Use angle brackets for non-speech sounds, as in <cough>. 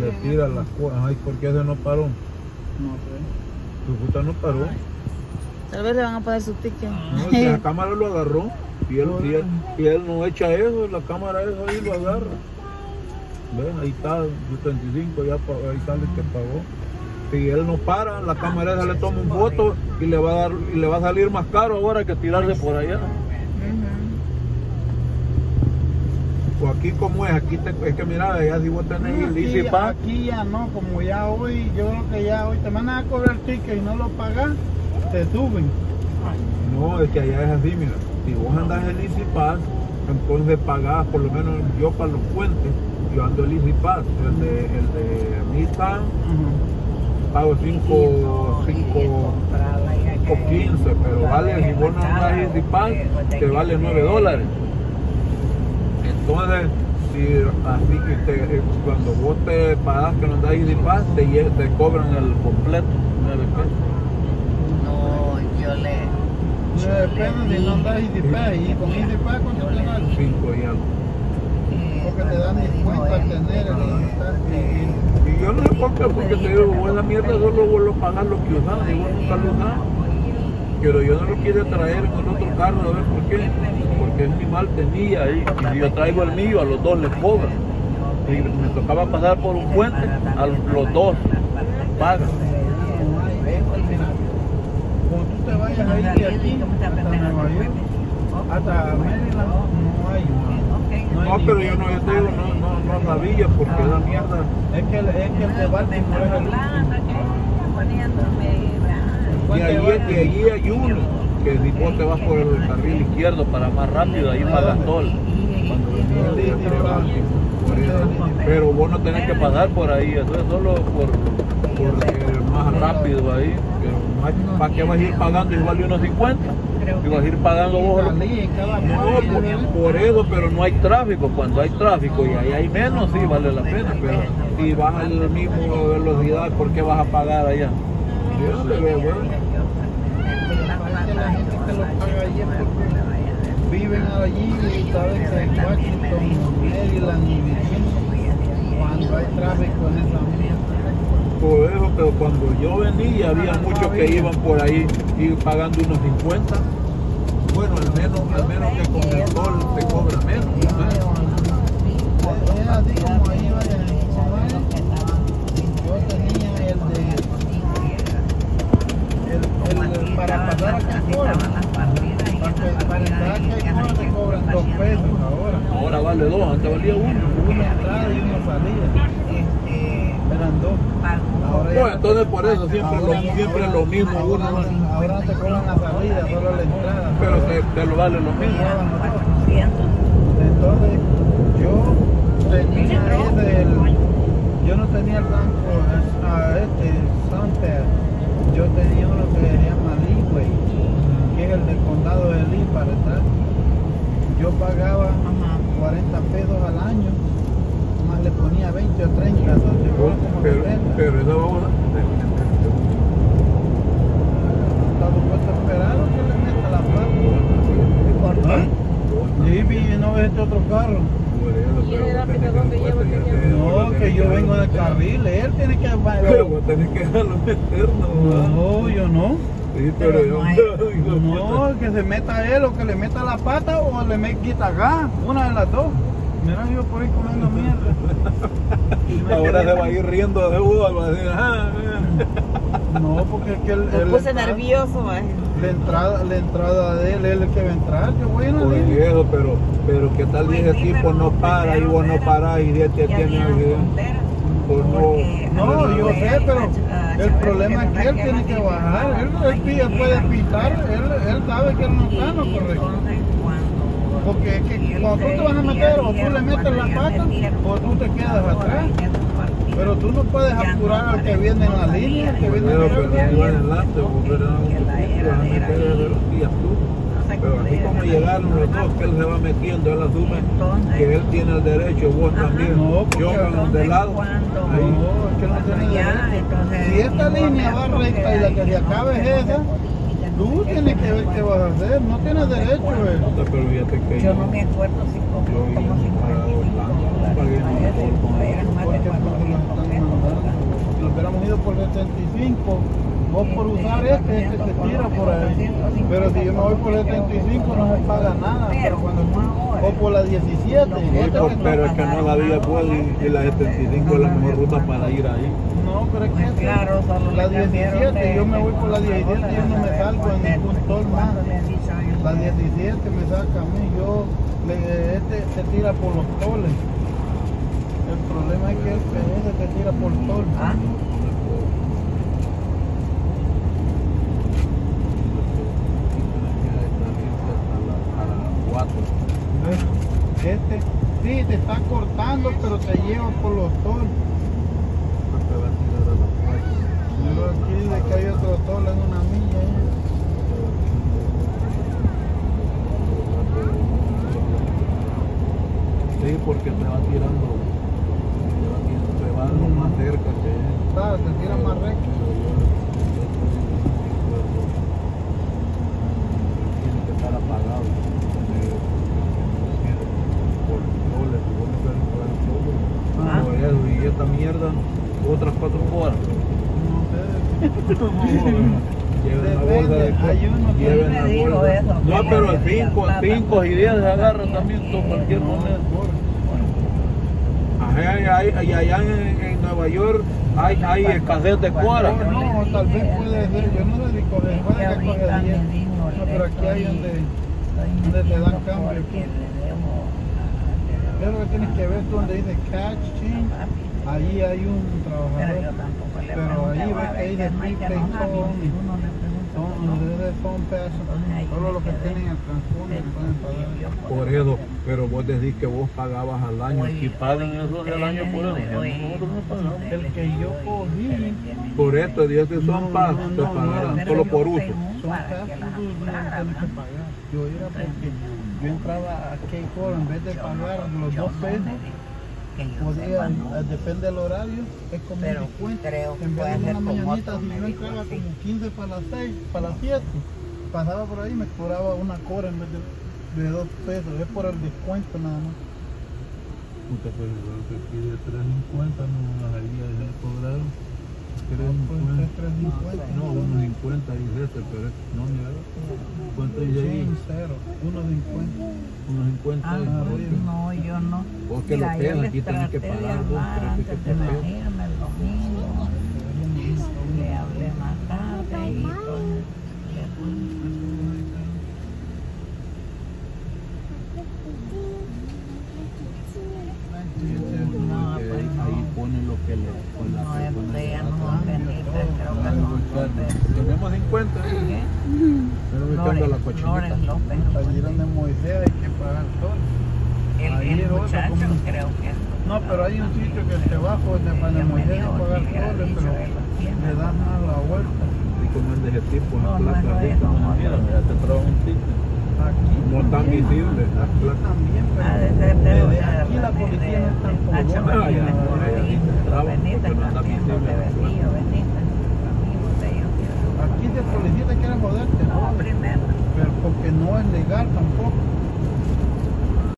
Le tira las cosas. Ay, ¿por qué ese no paró? No sé. Tu puta no paró. Tal vez le van a poner su ticket. No, <laughs> si la cámara lo agarró. Y él, y él, y él no echa eso, la cámara eso ahí lo agarra. ¿Ves? Ahí está, el 35, ya ahí sale que pagó. Si él no para, la cámara esa le toma un foto y le va a dar, y le va a salir más caro ahora que tirarse por allá. Aquí como es, aquí te, es que mira, allá si vos tenés el Aquí, Easy Pass, aquí ya no, como ya hoy, yo creo que ya hoy te mandan a cobrar ticket y no lo pagas, te suben. no, es que allá es así, mira. Si vos andás en Easy Pass, entonces pagás, por lo menos yo para los puentes, yo ando el Easy Pass, el de, el de Nissan, pago 5, 5, o 15, pero vale, si vos no andas Easy Pass, te vale 9 dólares. Entonces, si así que te- eh, cuando vos te pagas que no andas Easy Pass, te, cobran el completo, 9 pesos. No, yo le. No depende si no andas Easy Pass. Y con Easy Pass, ¿cuánto te dan? 5 y algo. Porque te dan descuento al tener el Pass. Y- Y yo no sé por qué, porque te digo, vos la mierda solo vos lo pagas lo que usás, y vos nunca lo usás. Pero yo no lo quise traer en el otro carro, a ver por qué. Porque es mi mal tenía ahí. Y si yo traigo el mío, a los dos les cobran. Y me tocaba pasar por un puente, a los dos pagan. Cuando tú te vayas a ir de aquí hasta Nueva York, hasta Maryland, no hay. No, hay No, pero yo no, yo te digo, no, no, no sabía, porque esa mierda. Es que, el- es que el de Baltimore es el último. Y allí, y allí hay uno, que si vos te vas por el carril izquierdo para más rápido, ahí pagas toll. Pero vos no tenés que pasar por ahí, eso es solo por, por eh, más rápido ahí. Pero ¿para qué vas a ir pagando? Igual de unos 50. Y vas a ir pagando vos. No, por, eso, pero no hay tráfico. Cuando hay tráfico y ahí hay menos, sí vale la pena. Pero si vas a la misma velocidad, ¿por qué vas a pagar allá? Veo, bueno. La gente que lo paga allí es porque viven allí y saben que en Washington, Maryland y Virginia, cuando hay tráfico en esa mierda. Por eso, pero cuando yo venía había muchos que iban por ahí y pagando unos 50. Bueno, al menos, al menos que con el sol te cobra menos. ¿no? Es así como ahí vaya en Yo tenía el de el, el para pasar aquí afuera. Para, que- para entrar aquí afuera te cobran dos pesos ahora. Ahora vale dos, antes valía uno. Una entrada y una salida. Eran dos. Ahora ya Bueno, no entonces por eso siempre, ahora lo, siempre ahora- lo mismo Ahora, uno. no- ahora te cobran la salida, solo la entrada. Pero te, te lo vale lo mismo. Entonces, yo tenía ese, el- yo no tenía el banco a este Santander, yo tenía uno que se llama Leeway, que es el del condado de Lee para entrar. Yo pagaba 40 pesos al año, más le ponía 20 o 30, entonces yo como Pero, 70. pero esa vamos Está supuesto a esperar o que le meta la plata. ¿Ah? Sí, ves este otro carro. ¿Y dónde lleva que? No, que yo vengo del carril, él tiene que... Pero vos tenés que dejarlo meter, ¿no? Yo no. Sí, pero yo. <laughs> No, que se meta él o que le meta la pata o le me quita gas, una de las dos. Mira, yo por ahí comiendo mierda. <laughs> Ahora se va a ir riendo de uno, va a decir, ah. No, porque es que el, Me el- puse la- nervioso, ay. La entrada, la entrada de él es el que va a entrar, que bueno. Por eso, pero, pero qué tal ese tipo no para y vos no parás y ya te tiene. Por no. No, yo sé, pero el problema es que él tiene que bajar. Él, él, pi- él puede pitar, él, él sabe que él no está en lo correcto. Porque es que cuando tú te vas a meter o tú le metes la pata o tú te quedas atrás. Pero tú no puedes apurar al que viene en la línea, al que viene Pero, en pero la si vas adelante, un de los días tú. Pero así como llegaron los dos, que él se va metiendo, él asume que él tiene el derecho, vos también. No, porque Yo con de lado. Ahí. No, es que no tiene derecho. Si esta línea va recta y la que se acabe es esa, tú tienes que ver qué vas a hacer, no tienes derecho. Eh. Yo no me acuerdo si compré como 55 dólares, hubiéramos ido por 75 vos por usar este, este se tira por ahí. Pero si yo me voy por el 75 no se paga nada, pero cuando o por la 17, Sí, este por- que pero es que no la vía pues y, y la 75 es la mejor ruta para ir ahí. No, pero es que este- Claro, solo la le cambiaron 17, de- yo me voy por la 17 y yo no me salgo en ningún tol más. La 17 me saca a mí, yo, le- este se tira por los toles. El problema es que el PN se tira por tol. Ah, Este, sí, te está cortando, pero te lleva por los tol. Pero aquí dice que hay otro tol en una milla. ¿eh? Sí, porque te va tirando, te va, tirando- te va lo más cerca que es. Claro, te tira más recto. Tiene que estar apagado. Por doble, si vos no puedes pagar el doble. Ah. Esta mierda, otras cuatro horas. No sé. Lleven la bolsa de lleven dijo bolsa. eso, No, pero 5, plata. 5 y 10 se agarra también todo cualquier moneda. Hay- hay- allá en, en Nueva York hay, hay escasez de cuara. No, no, tal vez puede ser, yo no sé si coge, puede que coge ahorita 10. me dijo, No, pero aquí hay donde, donde te dan cambio. ¿Qué es lo que tienes que ver tú donde dice catch change? Ahí hay un Pero yo trabajador. tampoco le Pero ves que de y Son pass, solo los que tienen el transporte pueden pagar. Por eso, pero vos decís que vos pagabas al año. Si pagan eso del año por eso, nosotros no pagamos. El que yo cogí Por esto, Dios que son no, te no, solo por uso. son casos no tienes que pagar. Yo era porque yo entraba a K-Core en vez de pagar los dos pesos. Podía, eh, depende del horario, es como Pero un descuento. creo que En vez puede de ser una como mañanita, si yo entraba así. como 15 para las 6, para las 7, pasaba por ahí y me cobraba una cora en vez de, de 2 pesos. Es por el descuento nada más. Puta, pero lo que pide 3.50 no bajaría de cobrar. Pues, 3.50. No, 1.50 dice este, pero no, mira. ¿Cuánto dice ahí? Cero, 1.50. 1.50. Ah, es no, porque- no, yo no. Vos que lo les aquí tenés que pagar vos, pero que antes te venirme el domingo. Le hablé más tarde y todo. Sí, ese es uno que ahí, ahí pone lo que le con la No, persona este que ya va no a veniste, creo que trabajar. no. Tenemos 50, ¿Qué? pero buscando la Flores, cochinita. Flores López. Allí donde Moisés hay que pagar todo. El, Ahí el es otro muchacho como- creo que es. No, pero hay un sitio que te bajo donde para Moisés hay dijo que pagar todo, pero le das más la vuelta. Y como es de ese tipo, No, las no, como mira, te trae un ticket. Aquí No tan visible, las Aquí placas. también, pero Ah, de ser de- desde de- aquí la policía no es tan. Ah, ya, policía te quiere joder, te no, jode. Pero porque no es legal tampoco.